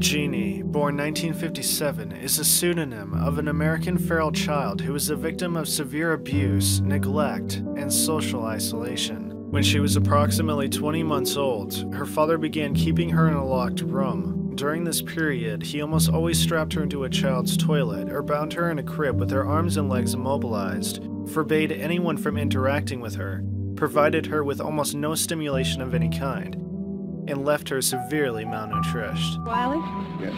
Genie, born 1957, is a pseudonym of an American feral child who was a victim of severe abuse, neglect, and social isolation. When she was approximately 20 months old, her father began keeping her in a locked room. During this period, he almost always strapped her into a child's toilet or bound her in a crib with her arms and legs immobilized, forbade anyone from interacting with her, provided her with almost no stimulation of any kind, and left her severely malnourished. Wiley, Yes.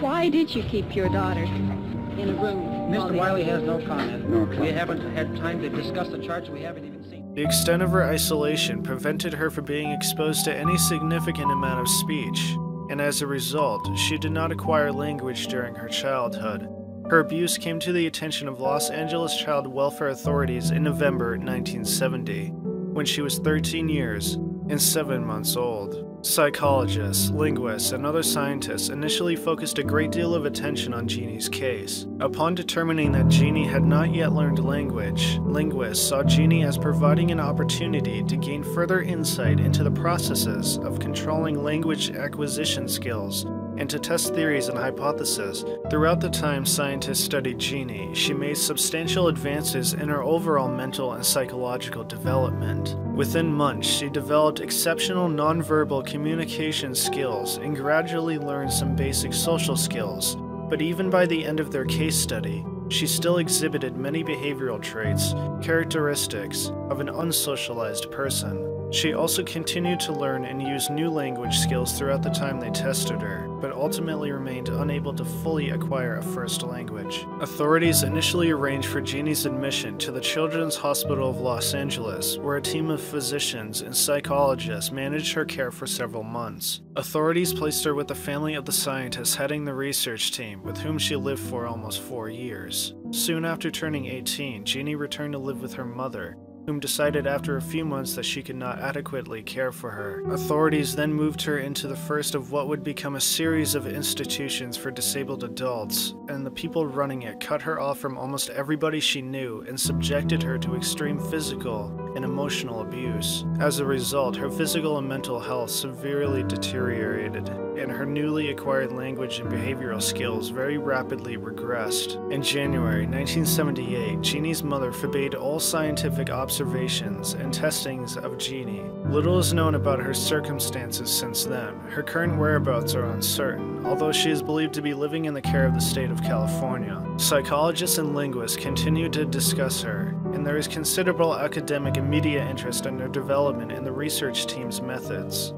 why did you keep your daughter in a room? Mr. Wiley has no comment. No We haven't had time to discuss the charge. We haven't even seen. The extent of her isolation prevented her from being exposed to any significant amount of speech, and as a result, she did not acquire language during her childhood. Her abuse came to the attention of Los Angeles child welfare authorities in November 1970, when she was 13 years and 7 months old. Psychologists, linguists, and other scientists initially focused a great deal of attention on Genie's case. Upon determining that Genie had not yet learned language, linguists saw Genie as providing an opportunity to gain further insight into the processes of controlling language acquisition skills and to test theories and hypotheses. Throughout the time scientists studied Genie, she made substantial advances in her overall mental and psychological development. Within months, she developed exceptional nonverbal communication skills and gradually learned some basic social skills. But even by the end of their case study, she still exhibited many behavioral traits, characteristics of an unsocialized person. She also continued to learn and use new language skills throughout the time they tested her, but ultimately remained unable to fully acquire a first language. Authorities initially arranged for Genie's admission to the Children's Hospital of Los Angeles, where a team of physicians and psychologists managed her care for several months. Authorities placed her with the family of the scientist heading the research team, with whom she lived for almost four years. Soon after turning 18, Genie returned to live with her mother, whom decided after a few months that she could not adequately care for her. Authorities then moved her into the first of what would become a series of institutions for disabled adults, and the people running it cut her off from almost everybody she knew and subjected her to extreme physical and emotional abuse. As a result, her physical and mental health severely deteriorated, and her newly acquired language and behavioral skills very rapidly regressed. In January 1978, Genie's mother forbade all scientific observations and testings of Genie. Little is known about her circumstances since then. Her current whereabouts are uncertain, although she is believed to be living in the care of the state of California. Psychologists and linguists continue to discuss her, and there is considerable academic and media interest in their development and the research team's methods.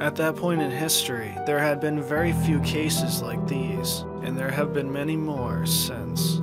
At that point in history, there had been very few cases like these, and there have been many more since.